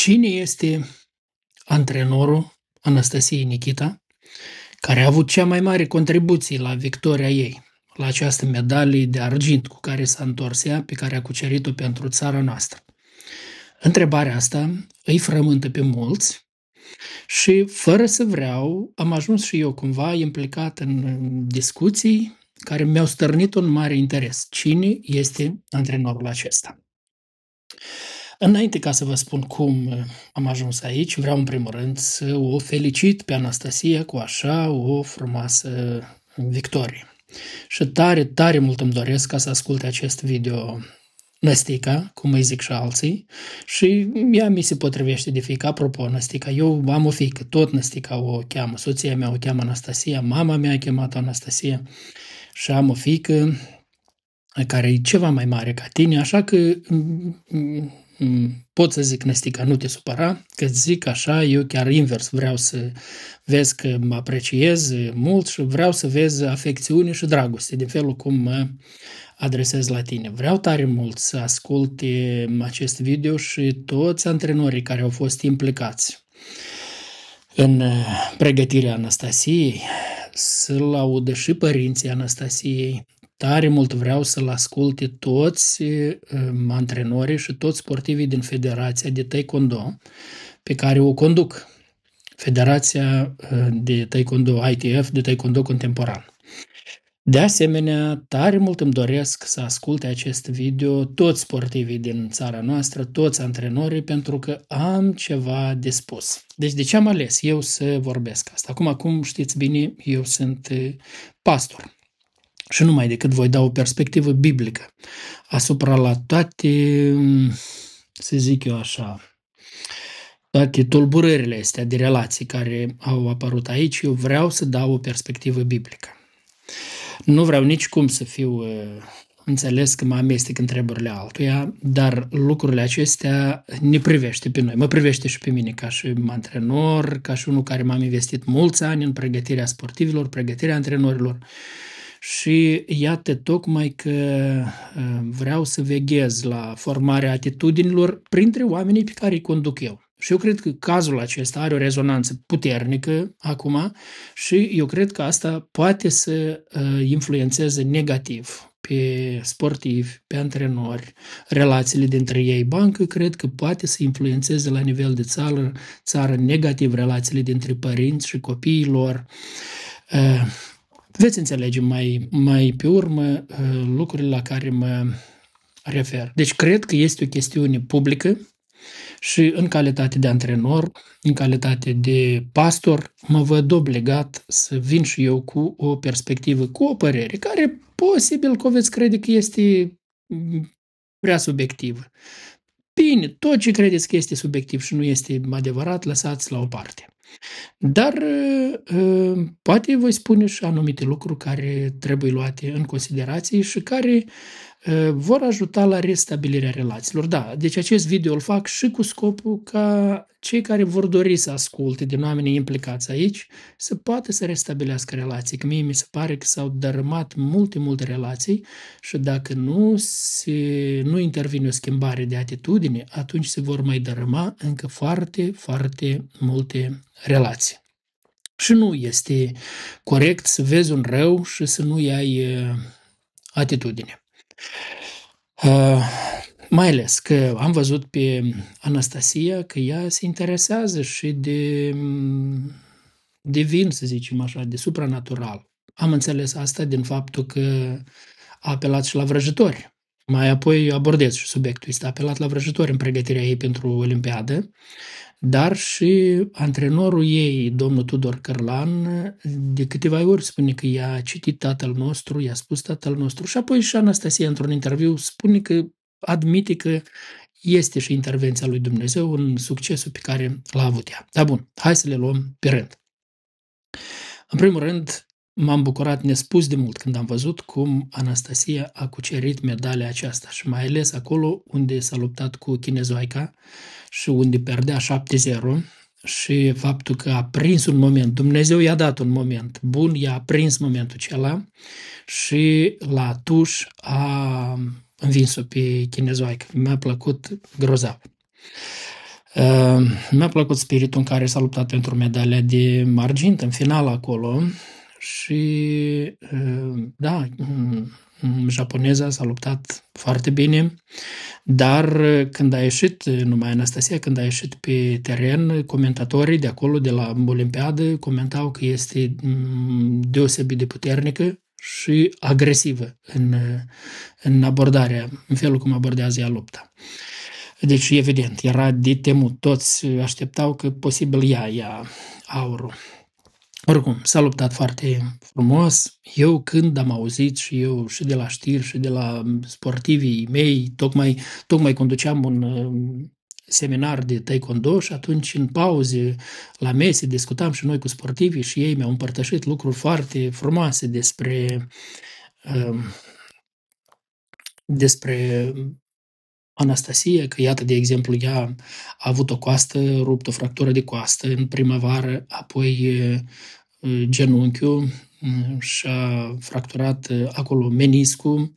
Cine este antrenorul Anastasiei Nikita, care a avut cea mai mare contribuție la victoria ei, la această medalie de argint cu care s-a întors ea, pe care a cucerit-o pentru țara noastră? Întrebarea asta îi frământă pe mulți și fără să vreau am ajuns și eu cumva implicat în discuții care mi-au stărnit un mare interes. Cine este antrenorul acesta? Înainte ca să vă spun cum am ajuns aici, vreau în primul rând să o felicit pe Anastasia cu așa o frumoasă victorie. Și tare, tare mult îmi doresc ca să asculte acest video Năstica, cum îi zic și alții, și ea mi se potrivește de fică. Apropo, Năstica, eu am o fică, tot Năstica o cheamă, soția mea o cheamă Anastasia, mama mea a chemat-o Anastasia și am o fică care e ceva mai mare ca tine, așa că pot să zic, Năstica, nu te supăra, că zic așa, eu chiar invers vreau să vezi că mă apreciez mult și vreau să vezi afecțiune și dragoste, de felul cum mă adresez la tine. Vreau tare mult să asculte acest video și toți antrenorii care au fost implicați în pregătirea Anastasiei, să-l audă și părinții Anastasiei, Tare mult vreau să-l asculte toți um, antrenorii și toți sportivii din Federația de Taekwondo pe care o conduc. Federația uh, de Taekwondo ITF, de Taekwondo Contemporan. De asemenea, tare mult îmi doresc să asculte acest video toți sportivii din țara noastră, toți antrenorii, pentru că am ceva de spus. Deci de ce am ales eu să vorbesc asta? Acum, acum știți bine, eu sunt uh, pastor și numai decât voi da o perspectivă biblică asupra la toate, să zic eu așa, toate tulburările astea de relații care au apărut aici, eu vreau să dau o perspectivă biblică. Nu vreau nici cum să fiu uh, înțeles că mă amestec în treburile altuia, dar lucrurile acestea ne privește pe noi. Mă privește și pe mine ca și antrenor, ca și unul care m-am investit mulți ani în pregătirea sportivilor, pregătirea antrenorilor și iată tocmai că uh, vreau să veghez la formarea atitudinilor printre oamenii pe care îi conduc eu. Și eu cred că cazul acesta are o rezonanță puternică acum și eu cred că asta poate să uh, influențeze negativ pe sportivi, pe antrenori, relațiile dintre ei. Bancă cred că poate să influențeze la nivel de țară, țară negativ relațiile dintre părinți și copiii lor. Uh, Veți înțelege mai, mai pe urmă uh, lucrurile la care mă refer. Deci cred că este o chestiune publică și în calitate de antrenor, în calitate de pastor, mă văd obligat să vin și eu cu o perspectivă, cu o părere, care posibil că o veți crede că este prea subiectivă. Bine, tot ce credeți că este subiectiv și nu este adevărat, lăsați la o parte. Dar uh, poate voi spune și anumite lucruri care trebuie luate în considerație și care uh, vor ajuta la restabilirea relațiilor. Da, deci acest video îl fac și cu scopul ca cei care vor dori să asculte din oamenii implicați aici să poată să restabilească relații. Că mie mi se pare că s-au dărâmat multe, multe relații și dacă nu, se, nu intervine o schimbare de atitudine, atunci se vor mai dărâma încă foarte, foarte multe relații. Și nu este corect să vezi un rău și să nu iai uh, atitudine. Uh, mai ales că am văzut pe Anastasia că ea se interesează și de divin, să zicem așa, de supranatural. Am înțeles asta din faptul că a apelat și la vrăjitori. Mai apoi abordez și subiectul. Este apelat la vrăjitori în pregătirea ei pentru Olimpiadă, dar și antrenorul ei, domnul Tudor Cărlan, de câteva ori spune că i-a citit tatăl nostru, i-a spus tatăl nostru și apoi și Anastasia într-un interviu spune că admite că este și intervenția lui Dumnezeu în succesul pe care l-a avut ea. Dar bun, hai să le luăm pe rând. În primul rând, m-am bucurat nespus de mult când am văzut cum Anastasia a cucerit medalia aceasta și mai ales acolo unde s-a luptat cu chinezoica și unde perdea 7-0 și faptul că a prins un moment, Dumnezeu i-a dat un moment bun, i-a prins momentul acela și la tuș a învins-o pe chinezoaică. Mi-a plăcut grozav. Mi-a plăcut spiritul în care s-a luptat pentru medalia de argint în final acolo și da, japoneza s-a luptat foarte bine, dar când a ieșit, numai Anastasia, când a ieșit pe teren, comentatorii de acolo, de la Olimpiadă, comentau că este deosebit de puternică și agresivă în, în abordarea, în felul cum abordează ea lupta. Deci, evident, era de temut. Toți așteptau că posibil ea ia aurul. Oricum, s-a luptat foarte frumos. Eu când am auzit și eu și de la știri și de la sportivii mei, tocmai, tocmai conduceam un um, seminar de taekwondo și atunci în pauze la mese discutam și noi cu sportivii și ei mi-au împărtășit lucruri foarte frumoase despre um, despre Anastasia, că iată, de exemplu, ea a avut o coastă ruptă, o fractură de coastă în primăvară, apoi genunchiul și-a fracturat acolo meniscul,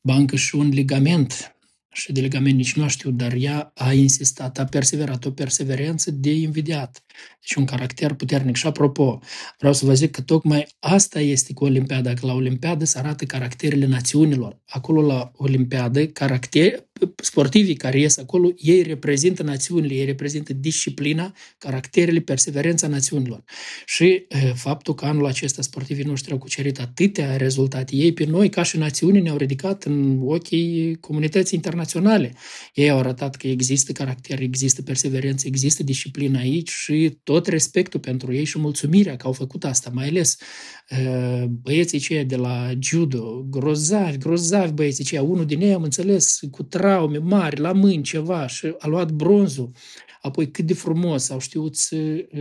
bancă și un ligament și de legament nici nu știu, dar ea a insistat, a perseverat, o perseverență de invidiat. Deci un caracter puternic. Și apropo, vreau să vă zic că tocmai asta este cu Olimpiada, că la Olimpiadă se arată caracterele națiunilor. Acolo la Olimpiadă, caracter, sportivii care ies acolo, ei reprezintă națiunile, ei reprezintă disciplina, caracterele, perseverența națiunilor. Și faptul că anul acesta sportivii noștri au cucerit atâtea rezultate, ei pe noi, ca și națiune, ne-au ridicat în ochii comunității internaționale. Ei au arătat că există caracter, există perseverență, există disciplină aici și tot respectul pentru ei și mulțumirea că au făcut asta, mai ales băieții cei de la judo, grozavi, grozavi băieții cei, unul din ei am înțeles cu traume mari la mâini ceva și a luat bronzul apoi cât de frumos au știut să,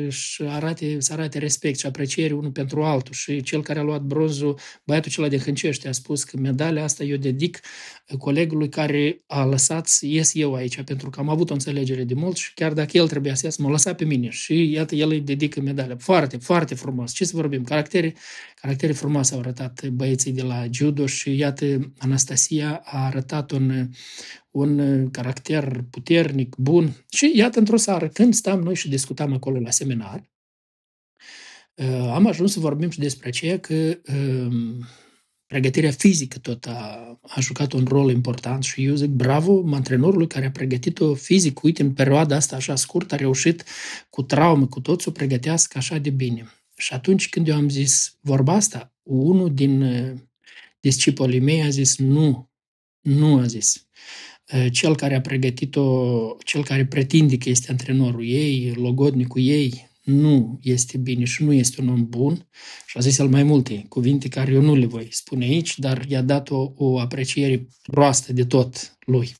să, arate, să arate respect și apreciere unul pentru altul. Și cel care a luat bronzul, băiatul cela de Hâncești, a spus că medalia asta eu dedic colegului care a lăsat să ies eu aici, pentru că am avut o înțelegere de mult și chiar dacă el trebuia să iasă, m-a lăsat pe mine. Și iată, el îi dedică medalia. Foarte, foarte frumos. Ce să vorbim? Caractere, caractere frumoase au arătat băieții de la judo și iată, Anastasia a arătat un, un uh, caracter puternic, bun. Și iată, într-o seară, când stam noi și discutam acolo la seminar, uh, am ajuns să vorbim și despre aceea că um, pregătirea fizică tot a, a jucat un rol important și eu zic bravo antrenorului care a pregătit-o fizic. Uite, în perioada asta așa scurtă a reușit cu traume, cu tot să o pregătească așa de bine. Și atunci când eu am zis vorba asta, unul din uh, discipolii mei a zis nu, nu a zis. Eh, cel care a pregătit-o, cel care pretinde că este antrenorul ei, logodnicul ei, nu este bine și nu este un om bun și a zis el mai multe cuvinte care eu nu le voi spune aici, dar i-a dat o, o apreciere proastă de tot lui.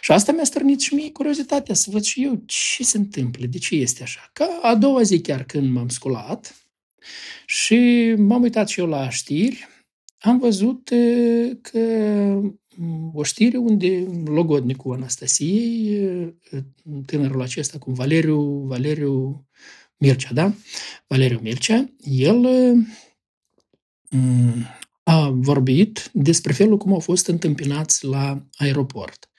Și asta mi-a stârnit și mie curiozitatea să văd și eu ce se întâmplă, de ce este așa. Ca a doua zi chiar când m-am sculat și m-am uitat și eu la știri, am văzut eh, că o știre unde logodnicul Anastasiei, tânărul acesta cu Valeriu, Valeriu Mircea, da? Valeriu Mircea, el a vorbit despre felul cum au fost întâmpinați la aeroport.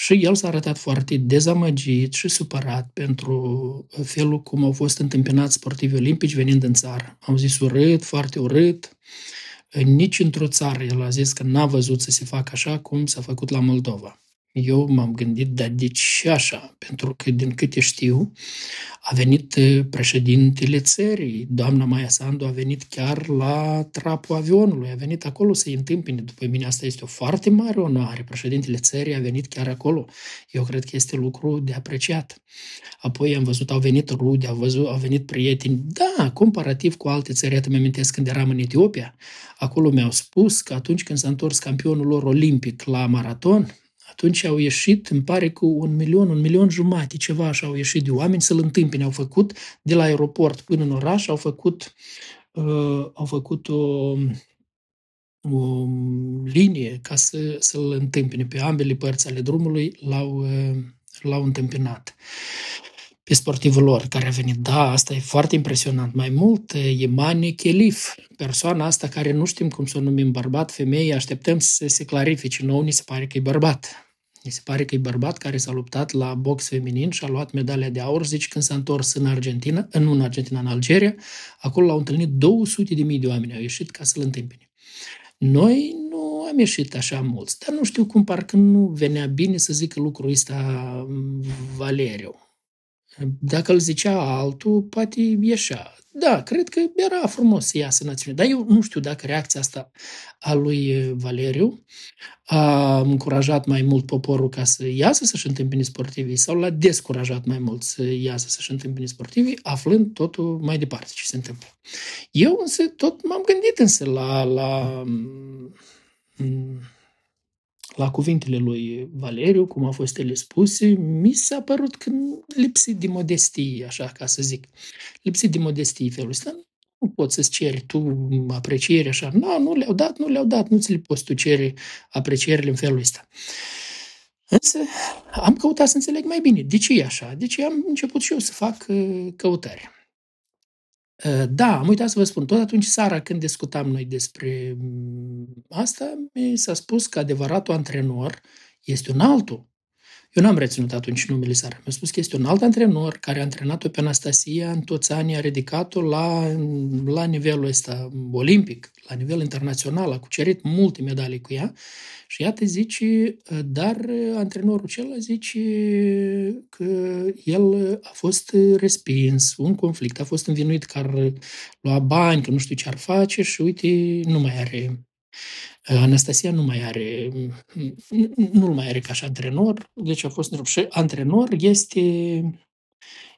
Și el s-a arătat foarte dezamăgit și supărat pentru felul cum au fost întâmpinați sportivii olimpici venind în țară. Au zis urât, foarte urât, nici într-o țară el a zis că n-a văzut să se facă așa cum s-a făcut la Moldova. Eu m-am gândit, dar de ce așa? Pentru că, din câte știu, a venit președintele țării, doamna Maia Sandu a venit chiar la trapul avionului, a venit acolo să-i întâmpine. După mine asta este o foarte mare onoare. Președintele țării a venit chiar acolo. Eu cred că este lucru de apreciat. Apoi am văzut, au venit rude, au, văzut, au venit prieteni. Da, comparativ cu alte țări, atât mi amintesc când eram în Etiopia, acolo mi-au spus că atunci când s-a întors campionul lor olimpic la maraton, atunci au ieșit, îmi pare cu un milion, un milion jumate, ceva așa au ieșit de oameni să-l întâmpine. Au făcut de la aeroport până în oraș, au făcut, uh, au făcut o, o linie ca să, să-l întâmpine pe ambele părți ale drumului, l-au, uh, l-au întâmpinat pe sportivul lor care a venit. Da, asta e foarte impresionant. Mai mult, e Mani Chelif, persoana asta care nu știm cum să o numim bărbat, femeie, așteptăm să se clarifice. Nou ni se pare că e bărbat. Mi se pare că e bărbat care s-a luptat la box feminin și a luat medalia de aur, zici, când s-a întors în Argentina, în, în Argentina, în Algeria, acolo l-au întâlnit 200 de mii de oameni, au ieșit ca să-l întâmpine. Noi nu am ieșit așa mulți, dar nu știu cum parcă nu venea bine să zică lucrul ăsta Valeriu. Dacă îl zicea altul, poate ieșea. Da, cred că era frumos să iasă națiune. Dar eu nu știu dacă reacția asta a lui Valeriu a încurajat mai mult poporul ca să iasă să-și întâmpine sportivii sau l-a descurajat mai mult să iasă să-și întâmpine sportivii, aflând totul mai departe ce se întâmplă. Eu însă tot m-am gândit însă la, la la cuvintele lui Valeriu, cum au fost ele spuse, mi s-a părut că lipsit de modestie, așa ca să zic. Lipsit de modestie felul ăsta. Nu poți să-ți ceri tu apreciere așa. Nu, nu le-au dat, nu le-au dat, nu ți le poți tu cere aprecierile în felul ăsta. Însă am căutat să înțeleg mai bine de ce e așa, de ce am început și eu să fac uh, căutare. Uh, da, am uitat să vă spun, tot atunci seara când discutam noi despre mm, asta, mi s-a spus că adevăratul antrenor este un altul. Eu n-am reținut atunci numele Sara. Mi-a spus că este un alt antrenor care a antrenat-o pe Anastasia în toți anii, a ridicat-o la, la nivelul ăsta olimpic, la nivel internațional, a cucerit multe medalii cu ea și iată zice, dar antrenorul acela zice că el a fost respins, un conflict, a fost învinuit că ar lua bani, că nu știu ce ar face și uite, nu mai are Anastasia nu mai are, nu mai are ca și antrenor, deci a fost întrerupt. Și antrenor este,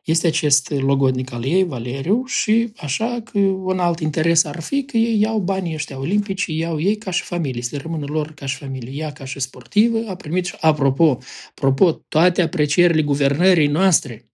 este acest logodnic al ei, Valeriu, și așa că un alt interes ar fi că ei iau banii ăștia olimpici, iau ei ca și familie, să rămână lor ca și familie. Ea ca și sportivă a primit și, apropo, apropo, toate aprecierile guvernării noastre,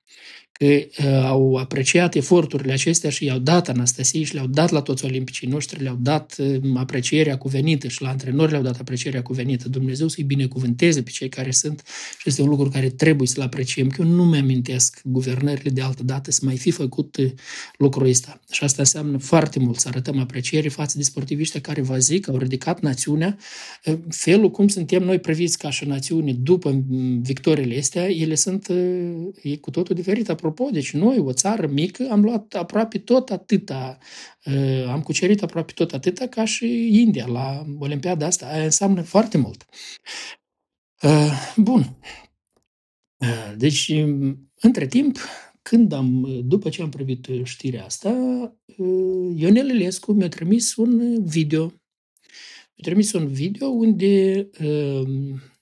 că uh, au apreciat eforturile acestea și i-au dat Anastasiei și le-au dat la toți olimpicii noștri, le-au dat uh, aprecierea cuvenită și la antrenori le-au dat aprecierea cuvenită. Dumnezeu să-i binecuvânteze pe cei care sunt și este un lucru care trebuie să-l apreciem, că eu nu mi-amintesc guvernările de altă dată să mai fi făcut uh, lucrul ăsta. Și asta înseamnă foarte mult să arătăm apreciere față de sportiviști care, vă zic, au ridicat națiunea. Uh, felul cum suntem noi priviți ca și națiune după mm, victoriile astea, ele sunt e cu totul diferit apropo, deci noi, o țară mică, am luat aproape tot atâta, uh, am cucerit aproape tot atâta ca și India la Olimpiada asta. Aia înseamnă foarte mult. Uh, bun. Uh, deci, între timp, când am, după ce am privit știrea asta, Ionel Ilescu mi-a trimis un video. Mi-a trimis un video unde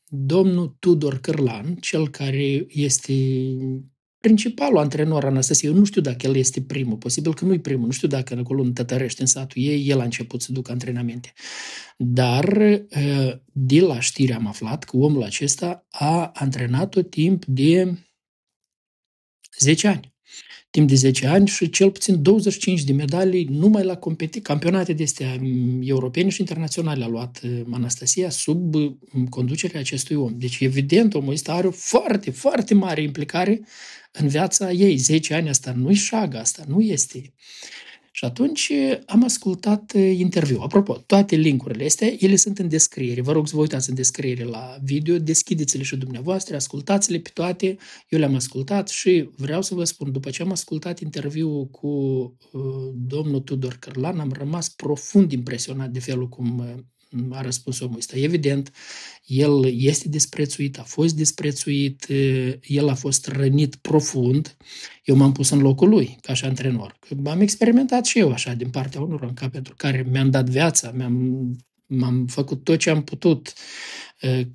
domnul Tudor Cârlan, cel care este principalul antrenor Anastasie, eu nu știu dacă el este primul, posibil că nu e primul, nu știu dacă acolo în Tătărești, în satul ei, el a început să ducă antrenamente. Dar de la știre am aflat că omul acesta a antrenat-o timp de 10 ani timp de 10 ani și cel puțin 25 de medalii numai la competi- campionate de astea mm, europene și internaționale a luat mm, Anastasia sub mm, conducerea acestui om. Deci, evident, omul ăsta are o foarte, foarte mare implicare în viața ei. 10 ani asta nu-i șaga, asta nu este și atunci am ascultat interviu. Apropo, toate linkurile astea, ele sunt în descriere. Vă rog să vă uitați în descriere la video, deschideți-le și dumneavoastră, ascultați-le pe toate. Eu le-am ascultat și vreau să vă spun, după ce am ascultat interviul cu uh, domnul Tudor Cărlan, am rămas profund impresionat de felul cum a răspuns omul ăsta. Evident, el este disprețuit, a fost disprețuit, el a fost rănit profund. Eu m-am pus în locul lui, ca și antrenor. Am experimentat și eu așa, din partea unor ca pentru care mi-am dat viața, mi-am, m-am făcut tot ce am putut.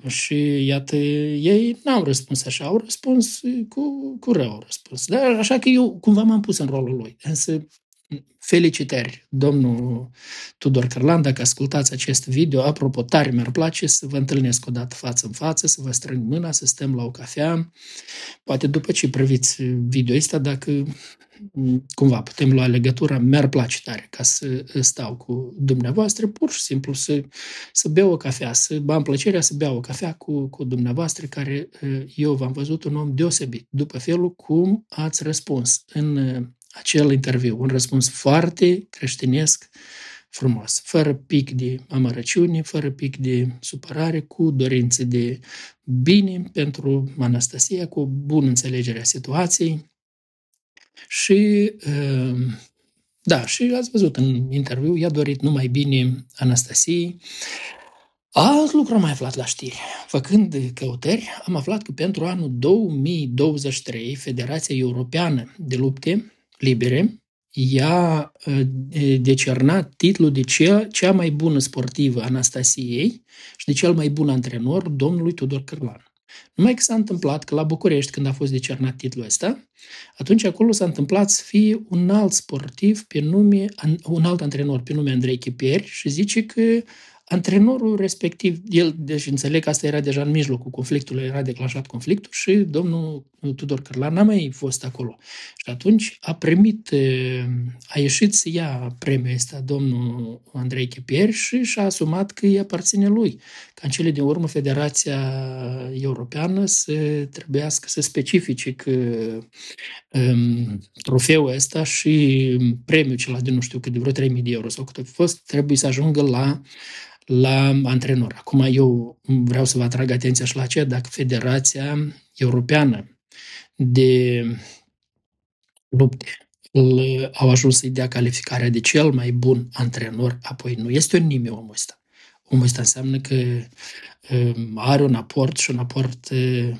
Și iată, ei n-au răspuns așa, au răspuns cu, cu rău, au răspuns. Dar așa că eu cumva m-am pus în rolul lui. Însă Felicitări, domnul Tudor Cărlan, dacă ascultați acest video. Apropo, tare mi-ar place să vă întâlnesc o dată față în față, să vă strâng mâna, să stăm la o cafea. Poate după ce priviți video ăsta, dacă cumva putem lua legătura, mi-ar place tare ca să stau cu dumneavoastră, pur și simplu să, să beau o cafea, să am plăcerea să beau o cafea cu, cu dumneavoastră, care eu v-am văzut un om deosebit, după felul cum ați răspuns în acel interviu. Un răspuns foarte creștinesc, frumos, fără pic de amărăciune, fără pic de supărare, cu dorință de bine pentru Anastasia, cu o bună înțelegere a situației. Și uh, da, și ați văzut în interviu, i-a dorit numai bine Anastasiei. Alt lucru am mai aflat la știri. Făcând căutări, am aflat că pentru anul 2023 Federația Europeană de Lupte Libere i-a decernat titlul de cea, cea mai bună sportivă Anastasiei și de cel mai bun antrenor domnului Tudor Cârlan. Numai că s-a întâmplat că la București, când a fost decernat titlul ăsta, atunci acolo s-a întâmplat să fie un alt sportiv pe nume, un alt antrenor pe nume Andrei Chipieri și zice că Antrenorul respectiv, el, deci înțeleg că asta era deja în mijlocul conflictului, era declanșat conflictul și domnul Tudor Cărlan n-a mai fost acolo. Și atunci a primit, a ieșit să ia premiul ăsta domnul Andrei Chipier și și-a asumat că îi aparține lui. Ca în cele din urmă Federația Europeană să trebuiască să specifice că um, trofeul ăsta și premiul celălalt de nu știu cât de vreo 3000 de euro sau cât a fost, trebuie să ajungă la la antrenor. Acum eu vreau să vă atrag atenția și la aceea dacă Federația Europeană de lupte au ajuns să-i dea calificarea de cel mai bun antrenor, apoi nu este un nimeni omul ăsta. Omul ăsta înseamnă că um, are un aport și un aport uh,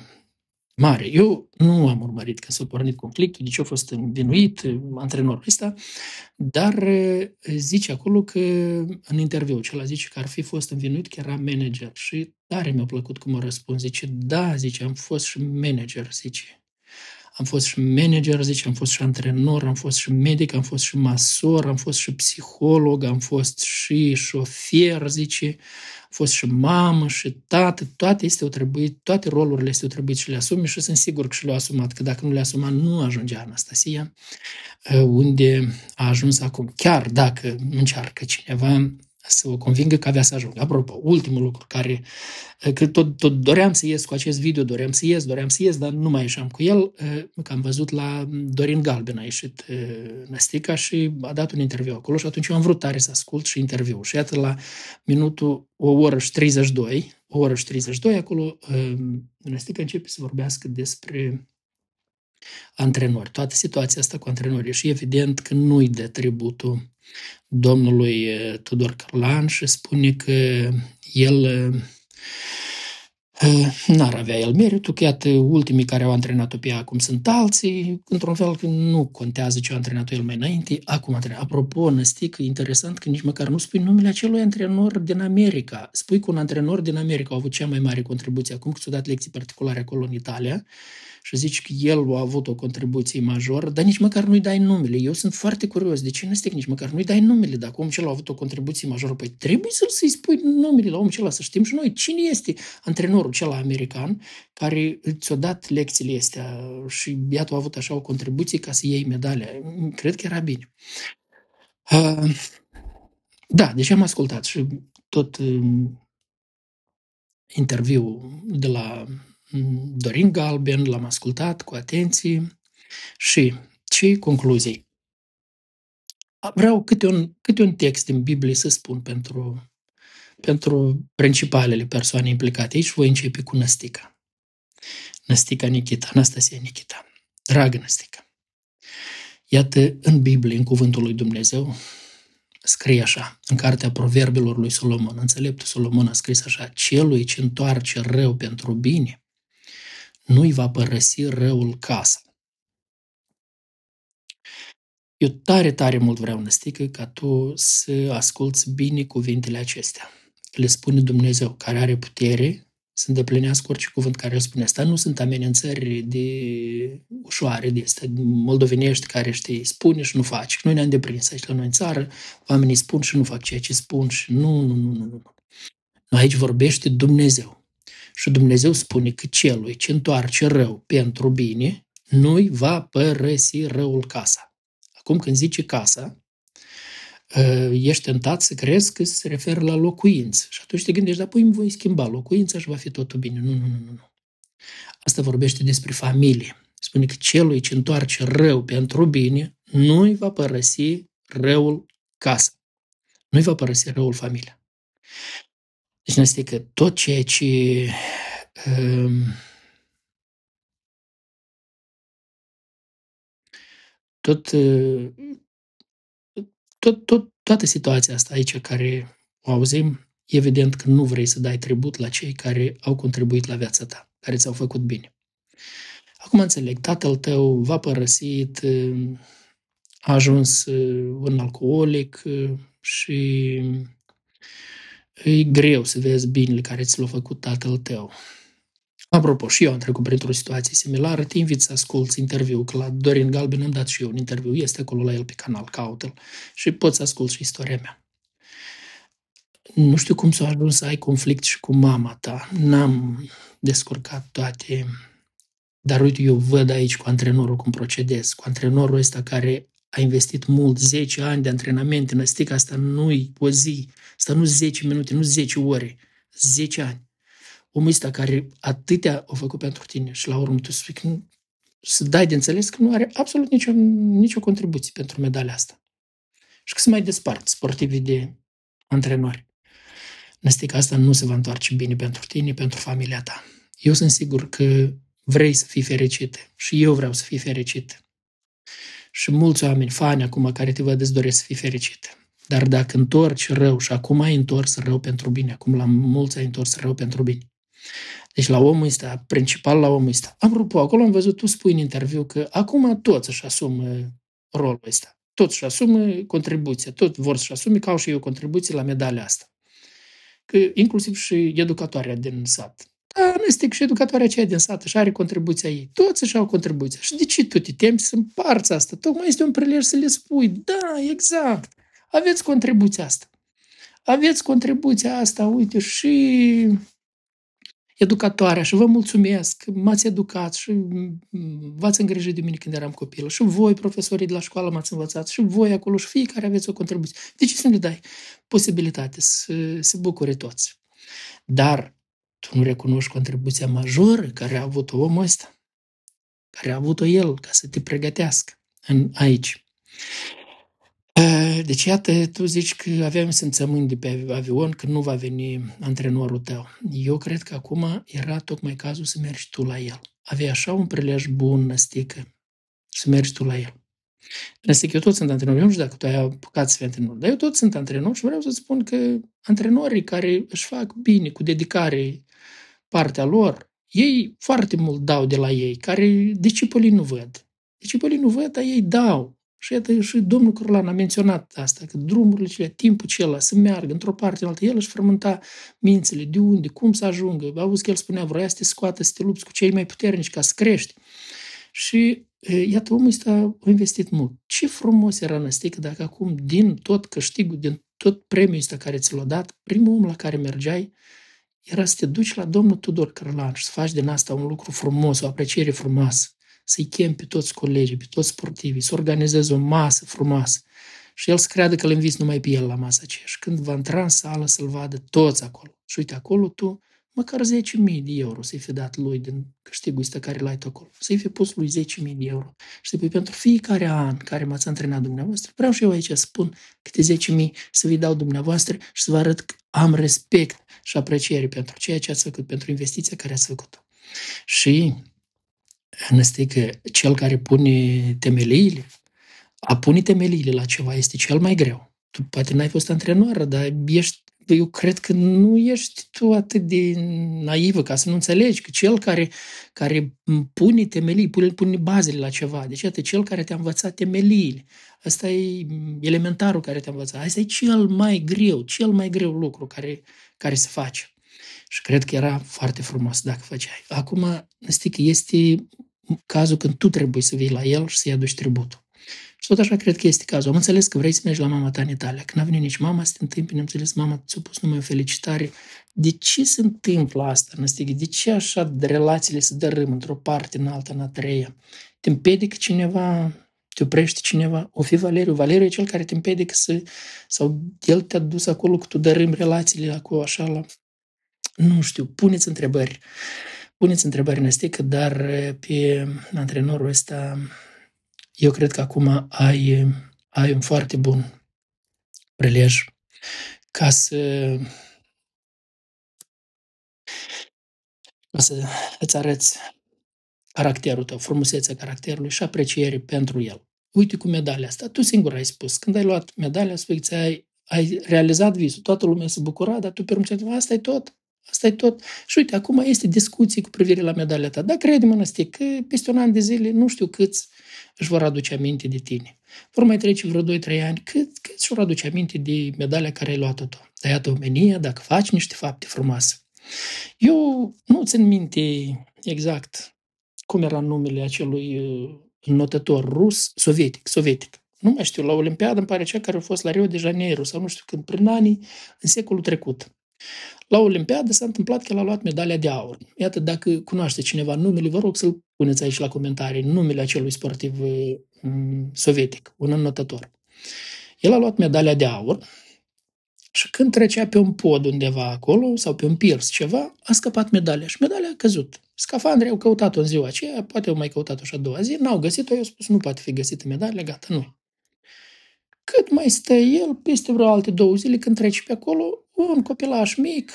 mare. Eu nu am urmărit că s-a pornit conflictul, de ce a fost învinuit antrenorul ăsta, dar zice acolo că în interviu, cel zice că ar fi fost învinuit că era manager și tare mi-a plăcut cum a răspuns. Zice, da, zice, am fost și manager, zice. Am fost și manager, zice, am fost și antrenor, am fost și medic, am fost și masor, am fost și psiholog, am fost și șofer, zice, fost și mamă și tată, toate este o trebuit, toate rolurile este o trebuit și le asume și sunt sigur că și le-a asumat, că dacă nu le-a asumat, nu ajungea Anastasia, uh, unde a ajuns acum. Chiar dacă încearcă cineva să o convingă că avea să ajungă. Apropo, ultimul lucru care, că tot, tot doream să ies cu acest video, doream să ies, doream să ies, dar nu mai ieșeam cu el, că am văzut la Dorin Galben a ieșit Năstica și a dat un interviu acolo și atunci eu am vrut tare să ascult și interviul. Și iată la minutul o oră și 32, o oră și 32, acolo Năstica începe să vorbească despre antrenori, toată situația asta cu antrenorii și evident că nu-i de tributul domnului Tudor Cărlan și spune că el n-ar avea el meritul, că iată, ultimii care au antrenat-o pe ea acum sunt alții, într-un fel că nu contează ce a antrenat el mai înainte, acum antrenat. Apropo, Năstică, interesant că nici măcar nu spui numele acelui antrenor din America. Spui că un antrenor din America a avut cea mai mare contribuție acum că ți-a dat lecții particulare acolo în Italia și zici că el a avut o contribuție majoră, dar nici măcar nu-i dai numele. Eu sunt foarte curios, de ce nu nici măcar nu-i dai numele? Dacă omul acela a avut o contribuție majoră, păi trebuie să-i spui numele la omul acela, să știm și noi cine este antrenorul acela american care ți-a dat lecțiile astea și iată a avut așa o contribuție ca să iei medalia. Cred că era bine. Uh, da, deci am ascultat și tot uh, interviul de la Dorin Galben, l-am ascultat cu atenție și ce concluzii? Vreau câte un, câte un text din Biblie să spun pentru, pentru principalele persoane implicate. Aici voi începe cu Năstica. Năstica Nikita, Anastasia Nikita. Dragă Năstica, iată în Biblie, în Cuvântul lui Dumnezeu, scrie așa, în cartea Proverbelor lui Solomon, înțeleptul Solomon a scris așa, celui ce întoarce rău pentru bine, nu-i va părăsi răul casa. Eu tare, tare mult vreau, Năstică, ca tu să asculți bine cuvintele acestea. Le spune Dumnezeu, care are putere să îndeplinească orice cuvânt care îl spune. Asta nu sunt amenințări de ușoare, de astea moldovenești care știi, spune și nu faci. Noi ne-am deprins aici la noi în țară, oamenii spun și nu fac ceea ce spun și nu, nu, nu, nu, nu. Aici vorbește Dumnezeu. Și Dumnezeu spune că celui ce întoarce rău pentru bine, nu-i va părăsi răul casa. Acum când zice casa, ă, ești tentat să crezi că se referă la locuință. Și atunci te gândești, dar păi îmi voi schimba locuința și va fi totul bine. Nu, nu, nu, nu. Asta vorbește despre familie. Spune că celui ce întoarce rău pentru bine, nu-i va părăsi răul casa. nu-i va părăsi răul familia. Deci nu este că tot ceea ce um, tot, tot, tot, toată situația asta aici care o auzim, evident că nu vrei să dai tribut la cei care au contribuit la viața ta, care ți-au făcut bine. Acum înțeleg, tatăl tău v-a părăsit, a ajuns un alcoolic și e greu să vezi binele care ți l-a făcut tatăl tău. Apropo, și eu am trecut printr-o situație similară, te invit să asculti interviu, că la Dorin Galben am dat și eu un interviu, este acolo la el pe canal, caută-l și poți să asculti și istoria mea. Nu știu cum s-a ajuns să ai conflict și cu mama ta, n-am descurcat toate, dar uite, eu văd aici cu antrenorul cum procedez, cu antrenorul ăsta care a investit mult, 10 ani de antrenament în stica asta, nu-i o zi, asta nu 10 minute, nu 10 ore, 10 ani omul ăsta care atâtea au făcut pentru tine și la urmă tu spui că nu, să dai de înțeles că nu are absolut nicio, nicio contribuție pentru medalia asta. Și că se mai despart sportivii de antrenori. Năstica asta nu se va întoarce bine pentru tine, pentru familia ta. Eu sunt sigur că vrei să fii fericit și eu vreau să fii fericit. Și mulți oameni, fani acum, care te văd, îți doresc să fii fericit. Dar dacă întorci rău și acum ai întors rău pentru bine, acum la mulți ai întors rău pentru bine, deci la omul ăsta, principal la omul ăsta. Apropo, acolo am văzut, tu spui în interviu că acum toți își asumă rolul ăsta. Toți își asumă contribuția, toți vor să-și asume ca au și eu contribuție la medalia asta. Că inclusiv și educatoarea din sat. Da, nu este că și educatoarea aceea din sat și are contribuția ei. Toți își au contribuția. Și de ce tu te temi să împarți asta? Tocmai este un prilej să le spui. Da, exact. Aveți contribuția asta. Aveți contribuția asta, uite, și educatoarea și vă mulțumesc, m-ați educat și v-ați îngrijit de mine când eram copil și voi, profesorii de la școală, m-ați învățat și voi acolo și fiecare aveți o contribuție. De ce să nu le dai posibilitate să se bucure toți? Dar tu nu recunoști contribuția majoră care a avut-o omul ăsta, care a avut-o el ca să te pregătească în aici. Deci, iată, tu zici că aveam simțământ de pe avion că nu va veni antrenorul tău. Eu cred că acum era tocmai cazul să mergi tu la el. Avea așa un prilej bun, Năstică, să mergi tu la el. Năstică, eu tot sunt antrenor. Eu nu știu dacă tu ai apucat să fii antrenor, dar eu tot sunt antrenor și vreau să spun că antrenorii care își fac bine, cu dedicare, partea lor, ei foarte mult dau de la ei, care discipolii nu văd. Discipolii nu văd, dar ei dau. Și iată, și domnul Corlan a menționat asta, că drumurile cele, timpul acela să meargă într-o parte în altă, el își frământa mințile, de unde, cum să ajungă. Auzi că el spunea, vroia să te scoată, să te lupți cu cei mai puternici ca să crești. Și iată, omul ăsta a investit mult. Ce frumos era Năstică dacă acum, din tot câștigul, din tot premiul ăsta care ți l-a dat, primul om la care mergeai era să te duci la domnul Tudor Cărlan și să faci din asta un lucru frumos, o apreciere frumoasă să-i chem pe toți colegii, pe toți sportivii, să organizeze o masă frumoasă și el să creadă că îl inviți numai pe el la masa aceea. Și când va intra în sală să-l vadă toți acolo. Și uite, acolo tu, măcar 10.000 de euro să-i fi dat lui din câștigul ăsta care l-ai tu acolo. Să-i fi pus lui 10.000 de euro. Și păi pentru fiecare an care m-ați antrenat dumneavoastră, vreau și eu aici să spun câte 10.000 să vi dau dumneavoastră și să vă arăt că am respect și apreciere pentru ceea ce ați făcut, pentru investiția care ați făcut-o. Și este că cel care pune temeliile, a pune temeliile la ceva este cel mai greu. Tu poate n-ai fost antrenoară, dar ești, eu cred că nu ești tu atât de naivă ca să nu înțelegi că cel care, care pune temelii, pune, pune bazele la ceva, deci iată, cel care te-a învățat temeliile, ăsta e elementarul care te-a învățat, asta e cel mai greu, cel mai greu lucru care, care se face. Și cred că era foarte frumos dacă făceai. Acum, știi că este cazul când tu trebuie să vii la el și să-i aduci tributul. Și tot așa cred că este cazul. Am înțeles că vrei să mergi la mama ta în Italia. Când a venit nici mama să te întâmpi, am înțeles, mama ți-a pus numai o felicitare. De ce se întâmplă asta, Năstighi? De ce așa de relațiile se dărâm într-o parte, în alta, în a treia? Te împedică cineva, te oprește cineva? O fi Valeriu. Valeriu e cel care te împedică să... Sau el te-a dus acolo că tu dărâm relațiile acolo așa la... Nu știu, puneți întrebări. Puneți întrebări năstică, dar pe antrenorul ăsta eu cred că acum ai, ai un foarte bun prilej ca să ca să îți arăți caracterul tău, frumusețea caracterului și apreciere pentru el. Uite cu medalia asta. Tu singur ai spus. Când ai luat medalia, spui că ai, ai realizat visul. Toată lumea se bucura, dar tu pe urmă asta e tot. Asta e tot. Și uite, acum este discuții cu privire la medalia ta. Dar crede-mă, Năstie, că peste un an de zile nu știu câți își vor aduce aminte de tine. Vor mai trece vreo 2-3 ani, cât, cât își vor aduce aminte de medalia care ai luat-o tu. Dar iată omenia, dacă faci niște fapte frumoase. Eu nu țin minte exact cum era numele acelui uh, notător rus, sovietic, sovietic. Nu mai știu, la Olimpiadă îmi pare cea care a fost la Rio de Janeiro sau nu știu când, prin anii, în secolul trecut. La Olimpiadă s-a întâmplat că el a luat medalia de aur. Iată, dacă cunoaște cineva numele, vă rog să-l puneți aici la comentarii, numele acelui sportiv um, sovietic, un înnotător. El a luat medalia de aur și când trecea pe un pod undeva acolo sau pe un piers ceva, a scăpat medalia și medalia a căzut. Scafandrii au căutat-o în ziua aceea, poate au mai căutat-o și a doua zi, n-au găsit-o, eu spus, nu poate fi găsită medalia, gata, nu. Cât mai stă el, peste vreo alte două zile, când trece pe acolo, un copilaș mic,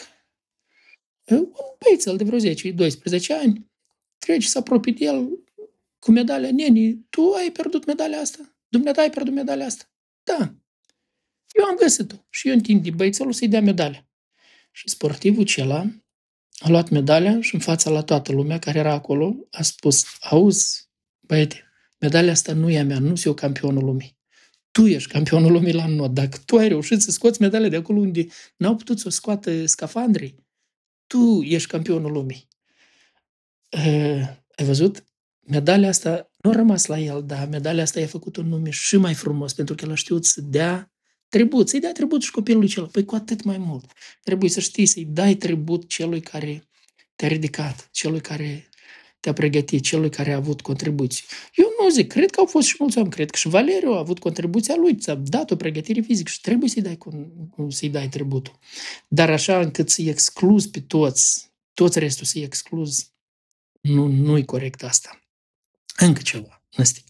un băiețel de vreo 10-12 ani, trece să apropie de el cu medalia. Neni, tu ai pierdut medalia asta? Dumneata ai pierdut medalia asta? Da. Eu am găsit-o. Și eu întind de băiețelul să-i dea medalia. Și sportivul cela a luat medalia și în fața la toată lumea care era acolo a spus, auzi, băiete, medalia asta nu e a mea, nu sunt eu campionul lumii. Tu ești campionul lumii la not. Dacă tu ai reușit să scoți medalia de acolo unde n-au putut să o scoată scafandrii, tu ești campionul lumii. Uh, ai văzut? Medalia asta nu a rămas la el, dar medalia asta i-a făcut un nume și mai frumos, pentru că el a știut să dea tribut, să-i dai tribut și copilului celălalt. Păi cu atât mai mult. Trebuie să știi să-i dai tribut celui care te-a ridicat, celui care te-a pregătit, celui care a avut contribuții. Eu nu zic, cred că au fost și mulți oameni, cred că și Valeriu a avut contribuția lui, ți-a dat o pregătire fizică și trebuie să-i dai, să-i dai tributul. Dar așa încât să-i excluzi pe toți, toți restul să-i excluzi, nu, nu-i corect asta. Încă ceva, Năstic.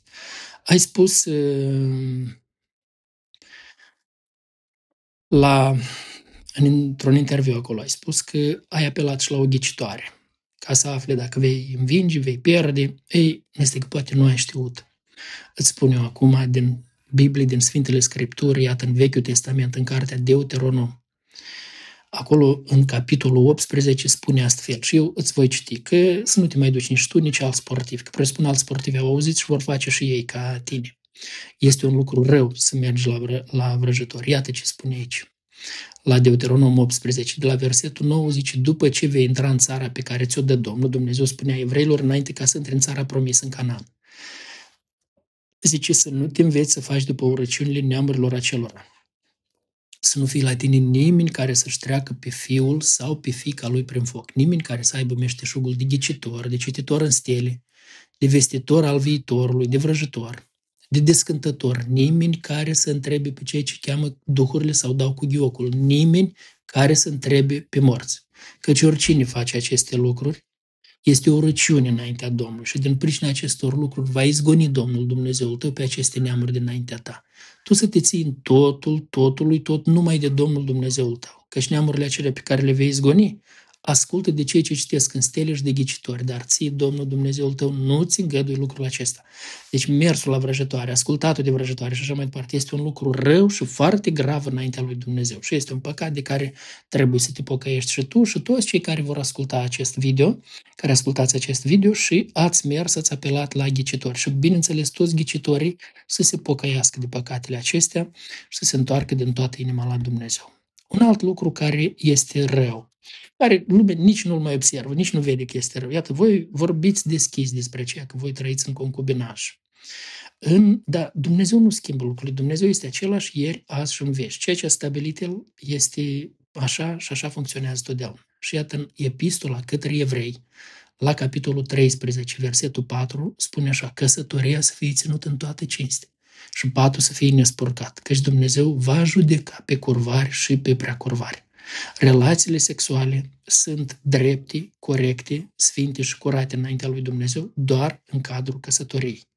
Ai spus uh, la, într-un interviu acolo, ai spus că ai apelat și la o ghicitoare ca să afle dacă vei învinge, vei pierde. Ei, este că poate nu ai știut. Îți spun eu acum din Biblie, din Sfintele Scripturi, iată în Vechiul Testament, în cartea Deuteronom, acolo în capitolul 18 spune astfel și eu îți voi citi că să nu te mai duci nici tu, nici alt sportiv, că presupun alți sportivi au auzit și vor face și ei ca tine. Este un lucru rău să mergi la, vră, la vrăjător. Iată ce spune aici. La Deuteronom 18, de la versetul 9, zice, după ce vei intra în țara pe care ți-o dă Domnul, Dumnezeu spunea evreilor înainte ca să intri în țara promisă în Canaan. Zice să nu te înveți să faci după urăciunile neamurilor acelora. Să nu fie la tine nimeni care să-și treacă pe fiul sau pe fica lui prin foc. Nimeni care să aibă meșteșugul de ghicitor, de cititor în stele, de vestitor al viitorului, de vrăjitor de descântător, nimeni care să întrebe pe cei ce cheamă duhurile sau dau cu ghiocul, nimeni care să întrebe pe morți. Căci oricine face aceste lucruri este o răciune înaintea Domnului și din pricina acestor lucruri va izgoni Domnul Dumnezeul tău pe aceste neamuri dinaintea ta. Tu să te ții în totul, totului, tot numai de Domnul Dumnezeul tău. Căci neamurile acelea pe care le vei izgoni ascultă de cei ce citesc în stele și de ghicitori, dar ție, Domnul Dumnezeul tău, nu ți îngădui lucrul acesta. Deci mersul la vrăjătoare, ascultatul de vrăjătoare și așa mai departe, este un lucru rău și foarte grav înaintea lui Dumnezeu. Și este un păcat de care trebuie să te pocăiești și tu și toți cei care vor asculta acest video, care ascultați acest video și ați mers să-ți apelat la ghicitori. Și bineînțeles toți ghicitorii să se pocăiască de păcatele acestea și să se întoarcă din toată inima la Dumnezeu. Un alt lucru care este rău care lumea nici nu-l mai observă, nici nu vede că este rău. Iată, voi vorbiți deschis despre ceea că voi trăiți în concubinaj. În, da, Dumnezeu nu schimbă lucrurile. Dumnezeu este același ieri, azi și în veci. Ceea ce a stabilit El este așa și așa funcționează totdeauna. Și iată în epistola către evrei, la capitolul 13, versetul 4, spune așa, căsătoria să fie ținută în toată cinste și patul să fie nespurcat, căci Dumnezeu va judeca pe curvari și pe preacurvari. Relațiile sexuale sunt drepte, corecte, sfinte și curate înaintea lui Dumnezeu doar în cadrul căsătoriei.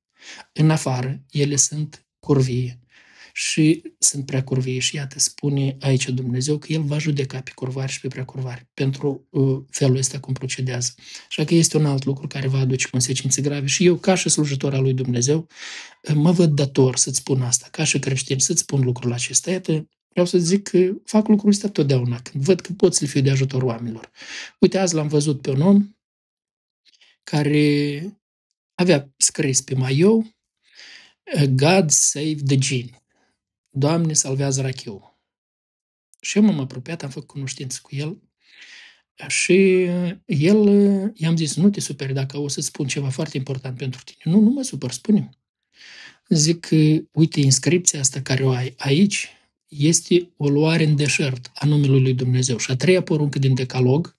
În afară, ele sunt curvie și sunt prea curvii și iată spune aici Dumnezeu că El va judeca pe curvari și pe prea curvari pentru uh, felul ăsta cum procedează. Așa că este un alt lucru care va aduce consecințe grave și eu ca și slujitor al lui Dumnezeu uh, mă văd dator să-ți spun asta, ca și creștin să-ți spun lucrul acesta. Iată, vreau să zic că fac lucrul ăsta totdeauna, când văd că pot să le fiu de ajutor oamenilor. Uite, azi l-am văzut pe un om care avea scris pe maiou God save the gin. Doamne, salvează rachiul. Și eu m-am apropiat, am făcut cunoștință cu el și el, i-am zis, nu te superi dacă o să spun ceva foarte important pentru tine. Nu, nu mă supăr, spune Zic, uite, inscripția asta care o ai aici este o luare în deșert a numelui lui Dumnezeu. Și a treia poruncă din decalog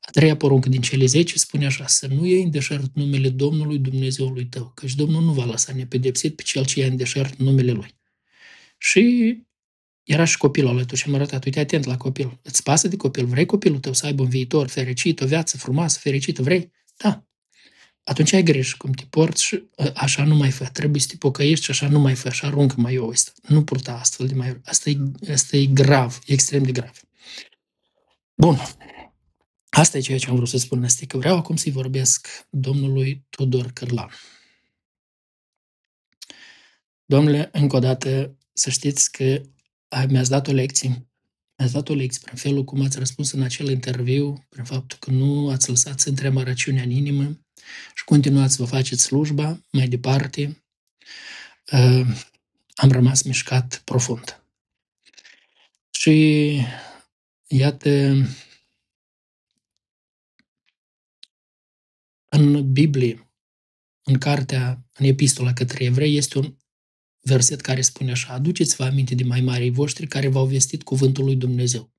a treia poruncă din cele 10 spune așa, să nu iei în deșert numele Domnului Dumnezeului tău, căci Domnul nu va lăsa nepedepsit pe cel ce ia în deșert numele Lui. Și era și copilul alături și m-a arătat, uite atent la copil, îți pasă de copil, vrei copilul tău să aibă un viitor fericit, o viață frumoasă, fericită, vrei? Da. Atunci ai greș cum te porți și ă, așa nu mai fă. Trebuie să te pocăiești și așa nu mai fă, așa aruncă mai eu ăsta. Nu purta astfel de mai Asta e, asta e grav, e extrem de grav. Bun. Asta e ceea ce am vrut să spun, este că vreau acum să-i vorbesc domnului Tudor Cărlan. Domnule, încă o dată, să știți că mi-ați dat o lecție. Mi-ați dat o lecție prin felul cum ați răspuns în acel interviu, prin faptul că nu ați lăsat să intre amărăciunea în inimă și continuați să vă faceți slujba mai departe. Uh, am rămas mișcat profund. Și iată, În Biblie, în cartea, în epistola către evrei, este un verset care spune așa, aduceți-vă aminte de mai marii voștri care v-au vestit cuvântul lui Dumnezeu.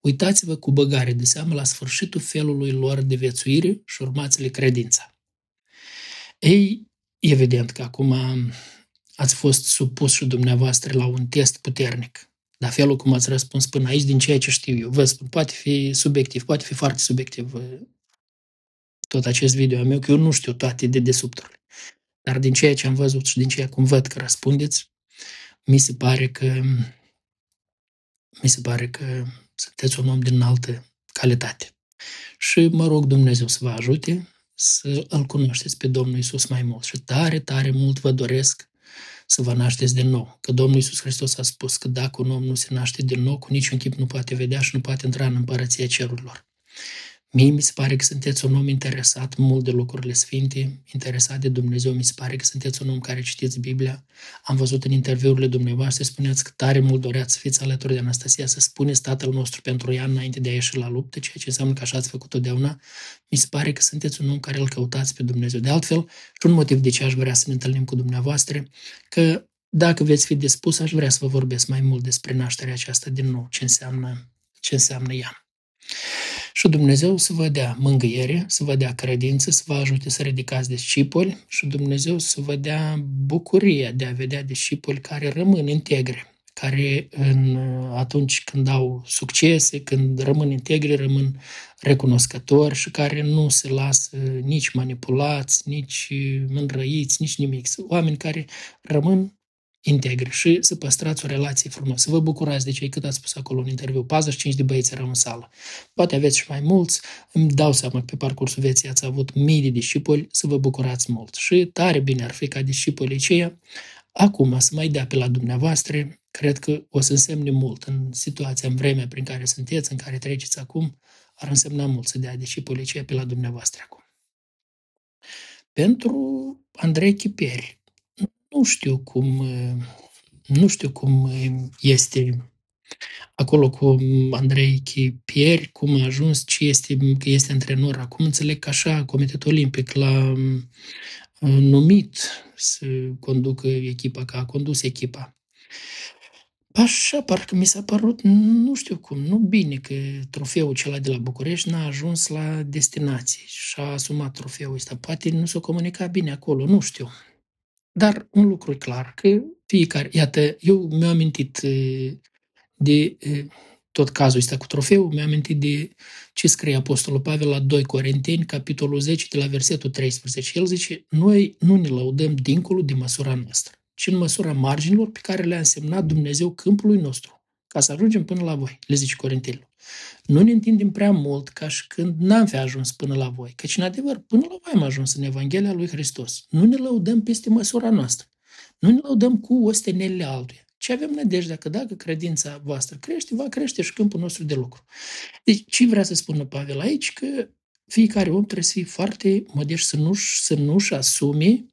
Uitați-vă cu băgare de seamă la sfârșitul felului lor de viețuire și urmați-le credința. Ei, evident că acum ați fost supus și dumneavoastră la un test puternic. Dar felul cum ați răspuns până aici, din ceea ce știu eu, vă spun, poate fi subiectiv, poate fi foarte subiectiv tot acest video meu, că eu nu știu toate de desubturile. Dar din ceea ce am văzut și din ceea cum văd că răspundeți, mi se pare că mi se pare că sunteți un om din înaltă calitate. Și mă rog Dumnezeu să vă ajute să îl cunoașteți pe Domnul Isus mai mult. Și tare, tare mult vă doresc să vă nașteți din nou. Că Domnul Isus Hristos a spus că dacă un om nu se naște din nou, cu niciun chip nu poate vedea și nu poate intra în împărăția cerurilor. Mie mi se pare că sunteți un om interesat mult de lucrurile sfinte, interesat de Dumnezeu, mi se pare că sunteți un om care citiți Biblia. Am văzut în interviurile dumneavoastră, spuneați că tare mult doreați să fiți alături de Anastasia, să spuneți Tatăl nostru pentru ea înainte de a ieși la luptă, ceea ce înseamnă că așa ați făcut totdeauna. Mi se pare că sunteți un om care îl căutați pe Dumnezeu. De altfel, și un motiv de ce aș vrea să ne întâlnim cu dumneavoastră, că dacă veți fi dispus, aș vrea să vă vorbesc mai mult despre nașterea aceasta din nou, ce înseamnă, ce înseamnă ea. Și Dumnezeu să vă dea mângâiere, să vă dea credință, să vă ajute să ridicați discipoli și Dumnezeu să vă dea bucuria de a vedea discipoli care rămân integri, care în, atunci când au succese, când rămân integri, rămân recunoscători și care nu se lasă nici manipulați, nici înrăiți, nici nimic. Oameni care rămân integri și să păstrați o relație frumoasă. Să vă bucurați de cei cât ați spus acolo în interviu. 45 de băieți erau în sală. Poate aveți și mai mulți. Îmi dau seama că pe parcursul vieții ați avut mii de discipoli să vă bucurați mult. Și tare bine ar fi ca discipolii aceia acum să mai dea pe la dumneavoastră. Cred că o să însemne mult în situația, în vremea prin care sunteți, în care treceți acum, ar însemna mult să dea discipolii aceia pe la dumneavoastră acum. Pentru Andrei Chiperi, nu știu cum, nu știu cum este acolo cu Andrei Chipieri, cum a ajuns, ce este, că este antrenor. Acum înțeleg că așa Comitetul Olimpic l-a numit să conducă echipa, că a condus echipa. Așa, parcă mi s-a părut, nu știu cum, nu bine că trofeul acela de la București n-a ajuns la destinație și a asumat trofeul ăsta. Poate nu s-a comunicat bine acolo, nu știu. Dar un lucru e clar, că fiecare, iată, eu mi-am amintit de tot cazul ăsta cu trofeul, mi-am amintit de ce scrie Apostolul Pavel la 2 Corinteni, capitolul 10, de la versetul 13. El zice, noi nu ne laudăm dincolo de măsura noastră, ci în măsura marginilor pe care le-a însemnat Dumnezeu câmpului nostru, ca să ajungem până la voi, le zice Corintilul. Nu ne întindem prea mult ca și când n-am fi ajuns până la voi, căci în adevăr până la voi am ajuns în Evanghelia lui Hristos. Nu ne lăudăm peste măsura noastră. Nu ne lăudăm cu ostenelile altuia, ci avem nădejdea că dacă credința voastră crește, va crește și câmpul nostru de lucru. Deci, ce vrea să spună Pavel aici? Că fiecare om trebuie să fie foarte modest, să nu-și, să nu-și asume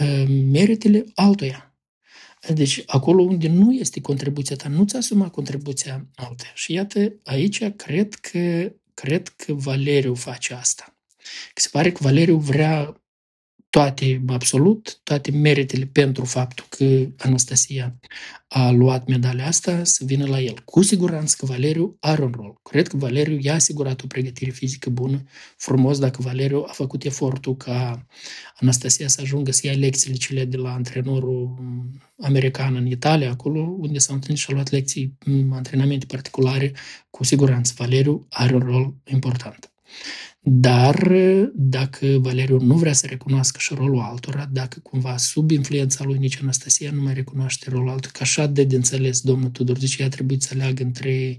uh, meritele altuia. Deci, acolo unde nu este contribuția ta, nu-ți asuma contribuția altă. Și iată, aici cred că, cred că Valeriu face asta. Că se pare că Valeriu vrea toate, absolut, toate meritele pentru faptul că Anastasia a luat medalia asta să vină la el. Cu siguranță că Valeriu are un rol. Cred că Valeriu i-a asigurat o pregătire fizică bună, frumos dacă Valeriu a făcut efortul ca Anastasia să ajungă să ia lecțiile cele de la antrenorul american în Italia, acolo unde s-au întâlnit și a luat lecții, antrenamente particulare, cu siguranță Valeriu are un rol important. Dar dacă Valeriu nu vrea să recunoască și rolul altora, dacă cumva sub influența lui nici Anastasia nu mai recunoaște rolul altora, că așa de de înțeles domnul Tudor, zice, ea trebuie să aleagă între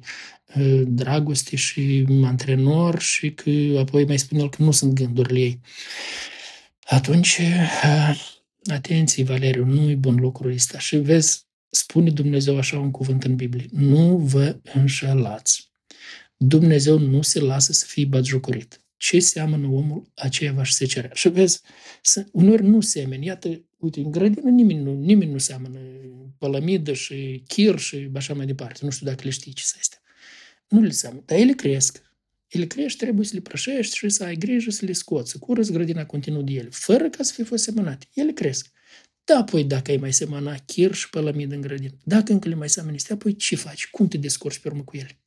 uh, dragoste și antrenor și că apoi mai spune el că nu sunt gândurile ei. Atunci, uh, atenție, Valeriu, nu e bun lucrul ăsta. Și vezi, spune Dumnezeu așa un cuvânt în Biblie, nu vă înșelați. Dumnezeu nu se lasă să fie batjocorit ce seamănă omul, aceea va și cerea. Și vezi, să, uneori nu semeni. Iată, uite, în grădină nimeni nu, nimeni nu seamănă pălămidă și chir și așa mai departe. Nu știu dacă le știi ce este. Nu le seamănă, dar ele cresc. Ele crește, trebuie să le prășești și să ai grijă să le scoți, să curăți grădina continuu de ele, fără ca să fie fost semănate. Ele cresc. Da, apoi dacă ai mai semăna chir și pălămidă în grădină, dacă încă le mai seamănă, apoi ce faci? Cum te descurci pe urmă cu ele?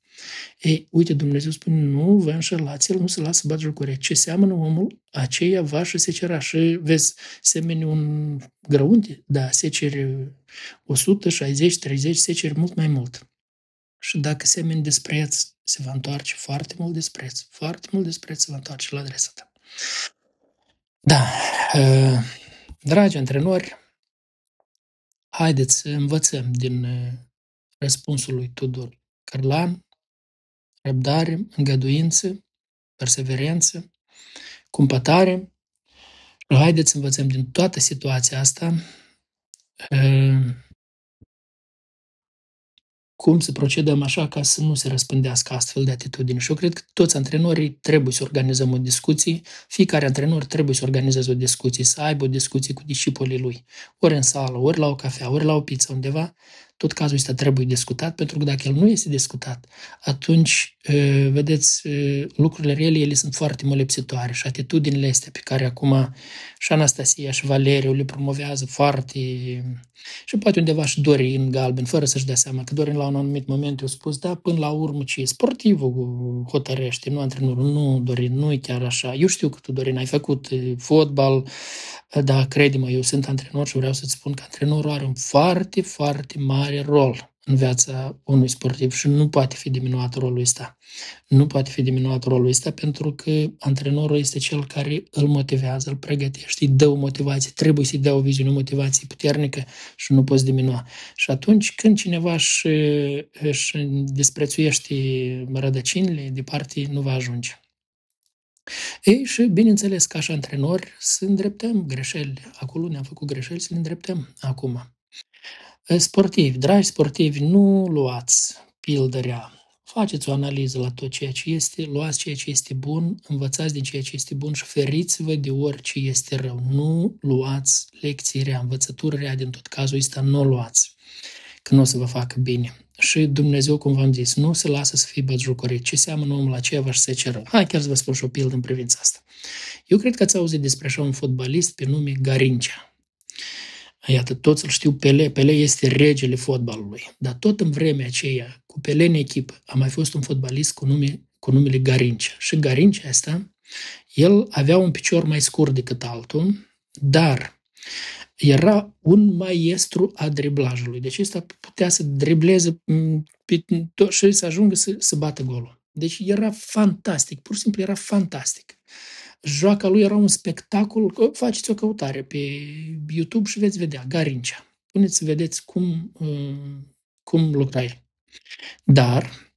Ei, uite, Dumnezeu spune, nu vă înșelați, El nu se lasă bat jocuri. Ce seamănă omul, aceea va și se cera. Și vezi, semeni un grăunte, da, se cere 160, 30, se cere mult mai mult. Și dacă semeni despreț, se va întoarce foarte mult despreț. Foarte mult despreț se va întoarce la adresa ta. Da, ă, dragi antrenori, haideți să învățăm din ă, răspunsul lui Tudor Carlan răbdare, îngăduință, perseverență, cumpătare. Haideți să învățăm din toată situația asta ehm, cum să procedăm așa ca să nu se răspândească astfel de atitudini. Și eu cred că toți antrenorii trebuie să organizăm o discuție, fiecare antrenor trebuie să organizeze o discuție, să aibă o discuție cu discipolii lui, ori în sală, ori la o cafea, ori la o pizza undeva, tot cazul ăsta trebuie discutat, pentru că dacă el nu este discutat, atunci, vedeți, lucrurile reale, ele sunt foarte molepsitoare și atitudinile astea pe care acum și Anastasia și Valeriu le promovează foarte și poate undeva și Dorin galben, fără să-și dea seama că Dorin la un anumit moment i-a spus, da, până la urmă ce sportivul hotărăște, nu antrenorul, nu, Dorin, nu e chiar așa. Eu știu că tu, Dorin, ai făcut fotbal, da, crede-mă, eu sunt antrenor și vreau să-ți spun că antrenorul are un foarte, foarte mare rol în viața unui sportiv și nu poate fi diminuat rolul ăsta. Nu poate fi diminuat rolul ăsta pentru că antrenorul este cel care îl motivează, îl pregătește, îi dă o motivație, trebuie să-i dea o viziune, o motivație puternică și nu poți diminua. Și atunci când cineva își, își disprețuiește rădăcinile, departe nu va ajunge. Ei, și bineînțeles, ca și antrenori, să îndreptăm greșeli. Acolo ne-am făcut greșeli, să le îndreptăm acum. Sportivi, dragi sportivi, nu luați pildă rea. Faceți o analiză la tot ceea ce este, luați ceea ce este bun, învățați din ceea ce este bun și feriți-vă de orice este rău. Nu luați lecții rea, învățături rea din tot cazul ăsta, nu o luați, că nu o să vă facă bine. Și Dumnezeu, cum v-am zis, nu se lasă să fie bătjucorit. Ce seamănă omul aceea va să se rău. Hai chiar să vă spun și o pildă în privința asta. Eu cred că ați auzit despre așa un fotbalist pe nume Garincea. Iată, toți îl știu Pele. Pele este regele fotbalului. Dar tot în vremea aceea, cu Pele în echipă, a mai fost un fotbalist cu, nume, cu numele Garincea. Și Garincea asta, el avea un picior mai scurt decât altul, dar era un maestru a driblajului. Deci ăsta putea să dribleze și să ajungă să, să bată golul. Deci era fantastic, pur și simplu era fantastic joaca lui era un spectacol. Faceți o căutare pe YouTube și veți vedea, Garincea. spuneți să vedeți cum, cum lucra el. Dar,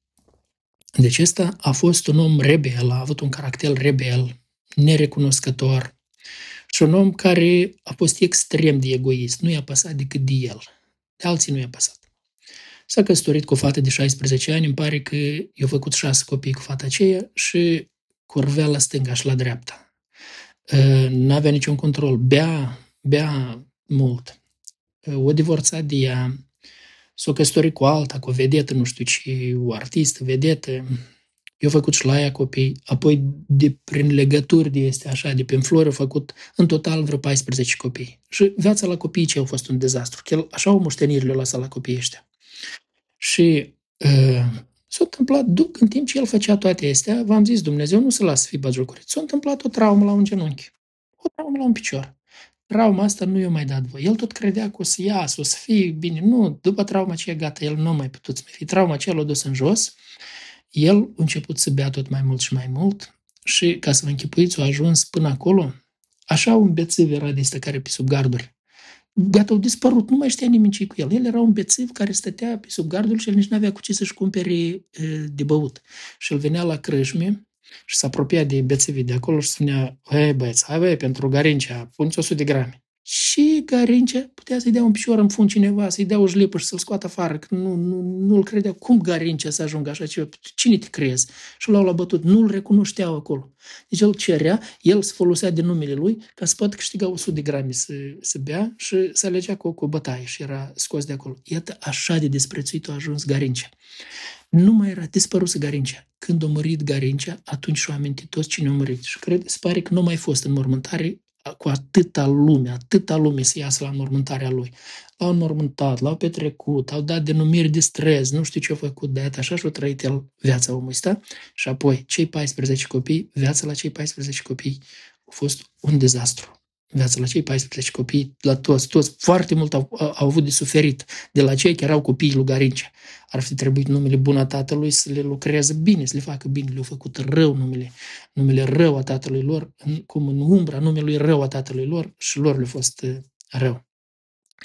deci ăsta a fost un om rebel, a avut un caracter rebel, nerecunoscător și un om care a fost extrem de egoist, nu i-a pasat decât de el, de alții nu i-a pasat. S-a căsătorit cu o fată de 16 ani, îmi pare că i-a făcut șase copii cu fata aceea și curvea la stânga și la dreapta. Ă, n-avea niciun control, bea, bea mult. Ă, o divorțat de ea, s-a căsătorit cu alta, cu o vedetă, nu știu ce, o artistă, vedetă. Eu făcut și la ea copii, apoi de, prin legături de este așa, de pe flori, au făcut în total vreo 14 copii. Și viața la copii ce a fost un dezastru. El, așa o moștenire le-a lăsat la copiii ăștia. Și uh, s-a întâmplat, duc în timp ce el făcea toate astea, v-am zis, Dumnezeu nu se lasă să fie bagiocorit. S-a întâmplat o traumă la un genunchi, o traumă la un picior. Trauma asta nu i-a mai dat voi. El tot credea că o să iasă, o să fie bine. Nu, după trauma aceea, gata, el nu a mai putut să mai fie. Trauma aceea l-a dus în jos. El a început să bea tot mai mult și mai mult și, ca să vă închipuiți, a ajuns până acolo. Așa un bețiv era de care pe sub garduri gata, au dispărut, nu mai știa nimeni ce cu el. El era un bețiv care stătea pe sub gardul și el nici nu avea cu ce să-și cumpere de băut. Și el venea la crâșme și se apropia de bețivii de acolo și spunea, hei băieți, hai băie, pentru garincea, puneți 100 de grame. Și Garincea putea să-i dea un picior în fund cineva, să-i dea o jlipă și să-l scoată afară, că nu, nu, nu-l credea. Cum Garincea să ajungă așa ceva? Cine te crezi? Și l-au la bătut. Nu-l recunoșteau acolo. Deci el cerea, el se folosea de numele lui ca să poată câștiga 100 de grame să, să bea și să alegea cu, cu o bătaie și era scos de acolo. Iată așa de disprețuit a ajuns Garincea. Nu mai era dispărut Garincea. Când a murit Garincea, atunci și-au amintit toți cine a murit. Și cred, se pare că nu mai fost în mormântare cu atâta lume, atâta lume să iasă la înmormântarea lui. L-au înmormântat, l-au petrecut, au dat denumiri de stres, nu știu ce a făcut de așa și-a trăit el viața omului ăsta. Și apoi, cei 14 copii, viața la cei 14 copii a fost un dezastru viața la cei 14 copii, la toți, toți, foarte mult au, au avut de suferit de la cei care au copiii lui Garincea. Ar fi trebuit numele bun a tatălui să le lucreze bine, să le facă bine, le-au făcut rău numele, numele rău a tatălui lor, cum în umbra numelui rău a tatălui lor și lor le-a fost uh, rău.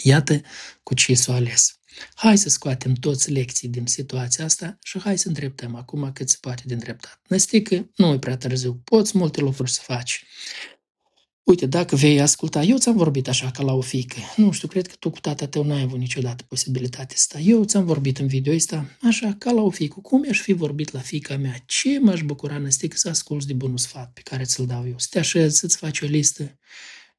Iată cu ce s-a ales. Hai să scoatem toți lecții din situația asta și hai să îndreptăm acum cât se poate de îndreptat. Năstică, nu e prea târziu, poți multe lucruri să faci. Uite, dacă vei asculta, eu ți-am vorbit așa ca la o fiică. Nu știu, cred că tu cu tata tău n-ai avut niciodată posibilitatea asta. Eu ți-am vorbit în video ăsta așa ca la o fiică. Cum aș fi vorbit la fiica mea? Ce m-aș bucura, năstic, să asculți de bunul sfat pe care ți-l dau eu? Să te așezi, să-ți faci o listă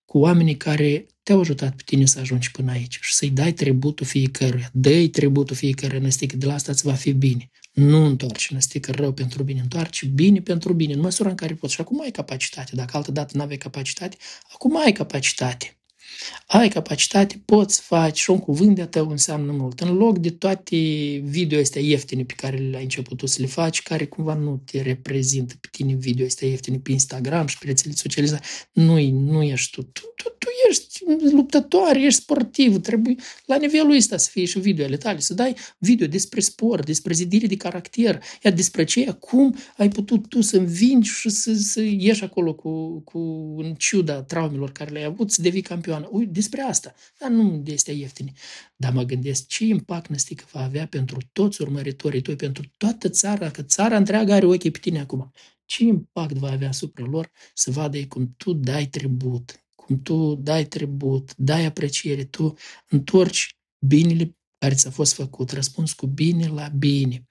cu oamenii care te-au ajutat pe tine să ajungi până aici și să-i dai tributul fiecăruia. Dă-i tributul fiecăruia, năstic, de la asta îți va fi bine. Nu întoarce năstică rău pentru bine, întoarce bine pentru bine, în măsura în care poți. Și acum ai capacitate. Dacă altă dată nu aveai capacitate, acum ai capacitate ai capacitate, poți face și un cuvânt de tău înseamnă mult. În loc de toate video astea ieftine pe care le-ai început tu să le faci, care cumva nu te reprezintă pe tine video astea ieftine pe Instagram și pe rețele socializare, nu, nu ești tu. Tu, tu, tu ești luptătoare, ești sportiv, trebuie la nivelul ăsta să fie și videoele tale, să dai video despre sport, despre zidire de caracter, iar despre ce, cum ai putut tu să învingi și să, să ieși acolo cu, cu în ciuda traumelor care le-ai avut, să devii campion persoană. Ui, despre asta. Dar nu de astea ieftine. Dar mă gândesc ce impact năstică va avea pentru toți urmăritorii tăi, pentru toată țara, că țara întreagă are ochii pe tine acum. Ce impact va avea asupra lor să vadă ei cum tu dai tribut, cum tu dai tribut, dai apreciere, tu întorci binele care ți-a fost făcut, răspuns cu bine la bine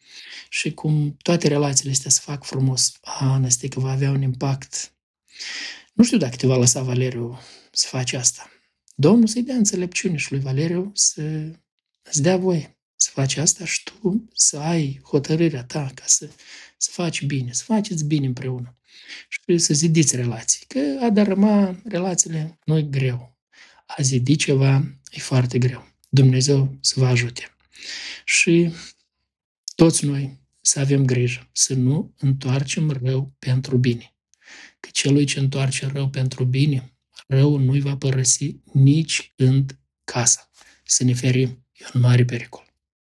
și cum toate relațiile astea se fac frumos. A, Năstică va avea un impact. Nu știu dacă te va lăsa Valeriu să faci asta. Domnul să-i dea înțelepciune și lui Valeriu să îți dea voie să faci asta și tu să ai hotărârea ta ca să, să faci bine, să faceți bine împreună și să zidiți relații. Că a dărâma relațiile nu e greu. A zidi ceva e foarte greu. Dumnezeu să vă ajute. Și toți noi să avem grijă, să nu întoarcem rău pentru bine. Că celui ce întoarce rău pentru bine, răul nu-i va părăsi nici când casa. Să ne ferim. E un mare pericol.